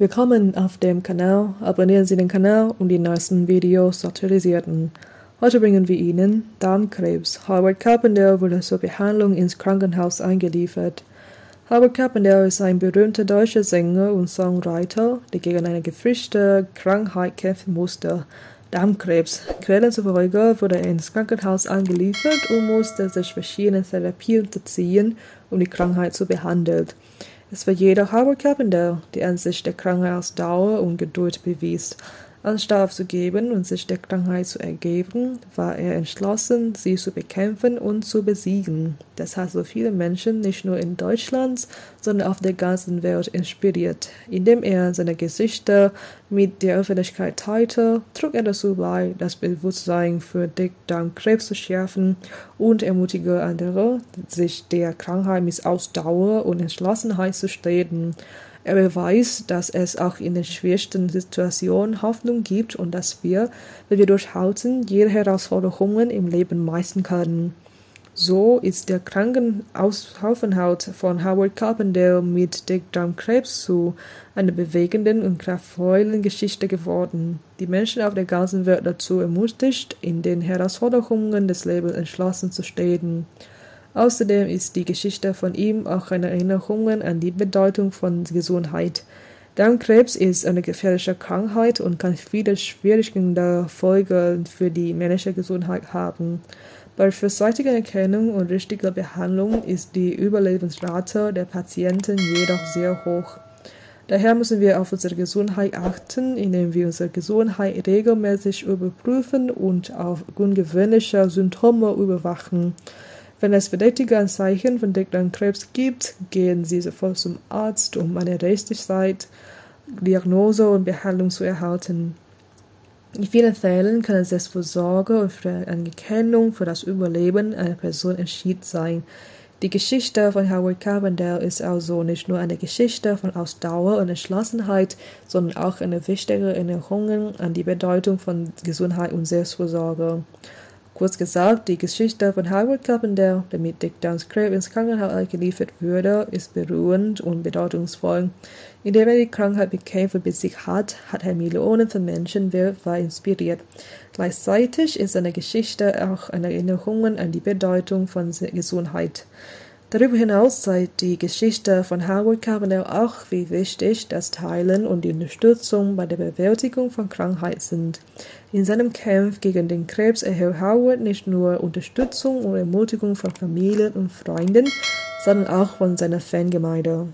Willkommen auf dem Kanal. Abonnieren Sie den Kanal, um die neuesten Videos zu aktualisieren. Heute bringen wir Ihnen Darmkrebs. Howard Carpenter wurde zur Behandlung ins Krankenhaus eingeliefert. Howard Carpenter ist ein berühmter deutscher Sänger und Songwriter, der gegen eine gefrischte Krankheit kämpfen musste. Darmkrebs. Quellen zufolge wurde er ins Krankenhaus eingeliefert und musste sich verschiedene Therapien unterziehen, um die Krankheit zu behandeln. Es war jedoch Howard Carpenter, der an sich der Krankheit aus Dauer und Geduld bewies. Anstatt aufzugeben und sich der Krankheit zu ergeben, war er entschlossen, sie zu bekämpfen und zu besiegen. Das hat so viele Menschen nicht nur in Deutschland, sondern auf der ganzen Welt inspiriert. Indem er seine Geschichte mit der Öffentlichkeit teilte, trug er dazu bei, das Bewusstsein für Dickdarmkrebs zu schärfen und ermutigte andere, sich der Krankheit mit Ausdauer und Entschlossenheit zu stellen. Er beweist, dass es auch in den schwersten Situationen Hoffnung gibt und dass wir, wenn wir durchhalten, jede Herausforderung im Leben meistern können. So ist der Krankenaufenthalt von Howard Carpenter mit Dickdarmkrebs zu einer bewegenden und kraftvollen Geschichte geworden, die Menschen auf der ganzen Welt dazu ermutigt, in den Herausforderungen des Lebens entschlossen zu stehen. Außerdem ist die Geschichte von ihm auch eine Erinnerung an die Bedeutung von Gesundheit. Darmkrebs ist eine gefährliche Krankheit und kann viele schwierige Folgen für die menschliche Gesundheit haben. Bei vorzeitiger Erkennung und richtiger Behandlung ist die Überlebensrate der Patienten jedoch sehr hoch. Daher müssen wir auf unsere Gesundheit achten, indem wir unsere Gesundheit regelmäßig überprüfen und auf ungewöhnliche Symptome überwachen. Wenn es verdächtige Anzeichen von Dickdarmkrebs gibt, gehen Sie sofort zum Arzt, um eine Rechtzeitig Diagnose und Behandlung zu erhalten. In vielen Fällen kann Selbstvorsorge und für Anerkennung für das Überleben einer Person entschieden sein. Die Geschichte von Howard Carpenter ist also nicht nur eine Geschichte von Ausdauer und Entschlossenheit, sondern auch eine wichtige Erinnerung an die Bedeutung von Gesundheit und Selbstvorsorge. Kurz gesagt, die Geschichte von Howard Carpenter, der mit Dick Downs-Crave ins Krankenhaus geliefert wurde, ist berührend und bedeutungsvoll. Indem er die Krankheit bekämpft und besiegt hat, hat er Millionen von Menschen weltweit inspiriert. Gleichzeitig ist seine Geschichte auch eine Erinnerung an die Bedeutung von Gesundheit. Darüber hinaus zeigt die Geschichte von Howard Carpenter auch, wie wichtig das Teilen und die Unterstützung bei der Bewältigung von Krankheit sind. In seinem Kampf gegen den Krebs erhält Howard nicht nur Unterstützung und Ermutigung von Familien und Freunden, sondern auch von seiner Fangemeinde.